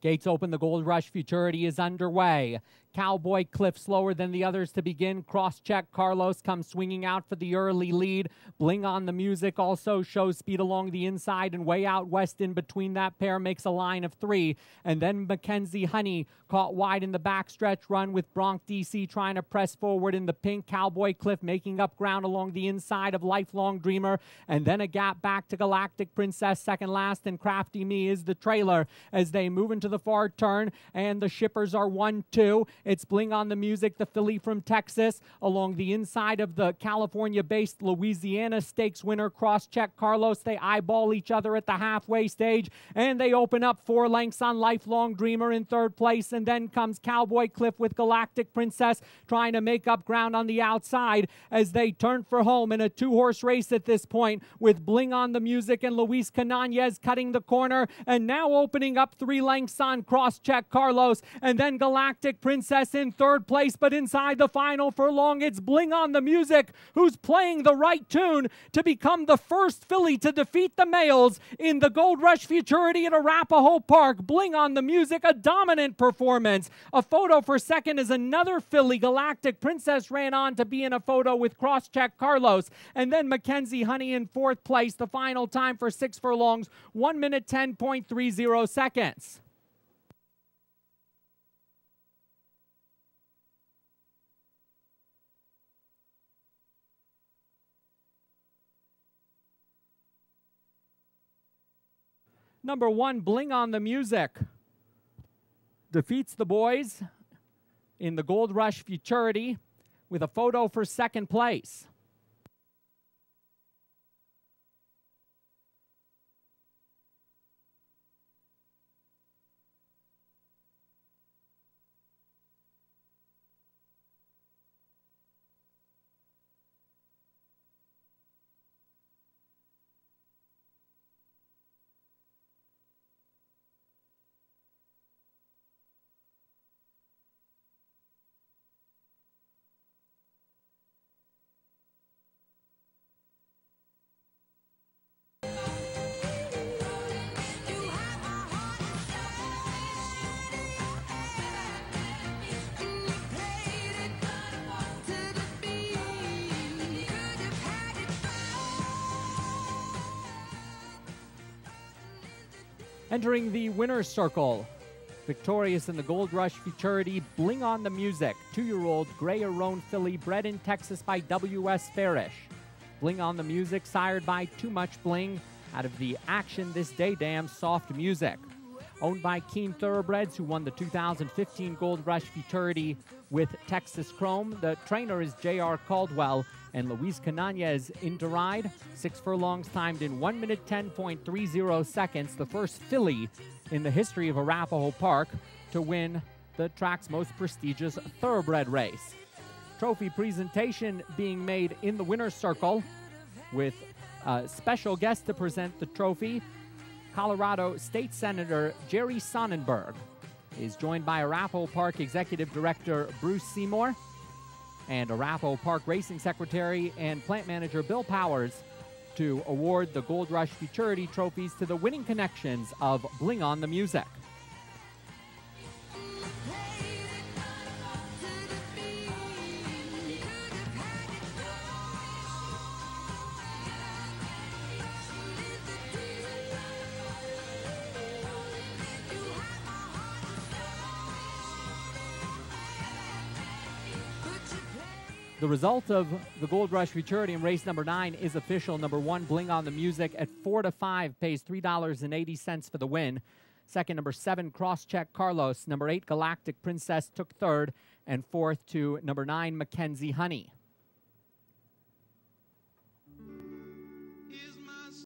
Gates open, the Gold Rush Futurity is underway. Cowboy Cliff slower than the others to begin. Crosscheck. Carlos comes swinging out for the early lead. Bling on the music also shows speed along the inside and way out west in between that pair makes a line of three. And then Mackenzie Honey caught wide in the backstretch run with Bronx DC trying to press forward in the pink. Cowboy Cliff making up ground along the inside of Lifelong Dreamer. And then a gap back to Galactic Princess second last. And Crafty Me is the trailer as they move into the far turn. And the shippers are 1 2. It's Bling on the Music, the filly from Texas, along the inside of the California based Louisiana Stakes winner, Crosscheck Carlos. They eyeball each other at the halfway stage, and they open up four lengths on Lifelong Dreamer in third place. And then comes Cowboy Cliff with Galactic Princess trying to make up ground on the outside as they turn for home in a two horse race at this point with Bling on the Music and Luis Quinonez cutting the corner and now opening up three lengths on cross check Carlos and then Galactic Princess in third place, but inside the final furlong, it's Bling on the Music who's playing the right tune to become the first filly to defeat the males in the Gold Rush Futurity at Arapahoe Park. Bling on the Music, a dominant performance. A photo for second is another filly. Galactic Princess ran on to be in a photo with Crosscheck Carlos. And then Mackenzie Honey in fourth place. The final time for six furlongs, 1 minute 10.30 seconds. Number one, Bling on the Music defeats the boys in the Gold Rush Futurity with a photo for second place. Entering the winner's circle, victorious in the Gold Rush Futurity, Bling on the Music, two year old Grey Aroan filly bred in Texas by W.S. Farish. Bling on the Music, sired by Too Much Bling, out of the Action This Day dam Soft Music. Owned by Keene Thoroughbreds, who won the 2015 Gold Rush Futurity with Texas Chrome. The trainer is J.R. Caldwell, and Luis Quinonez into ride. Six furlongs timed in 1 minute 10.30 seconds. The first filly in the history of Arapahoe Park to win the track's most prestigious thoroughbred race. Trophy presentation being made in the winner's circle with a special guest to present the trophy. Colorado State Senator Jerry Sonnenberg is joined by Arapahoe Park Executive Director Bruce Seymour and Arapahoe Park Racing Secretary and Plant Manager Bill Powers to award the Gold Rush Futurity trophies to the winning connections of Bling On the Music. The result of the Gold Rush Futurity in race number nine is official. Number one, Bling on the Music at four to five pays three dollars and eighty cents for the win. Second, number seven, Crosscheck Carlos. Number eight, Galactic Princess took third, and fourth to number nine, Mackenzie Honey.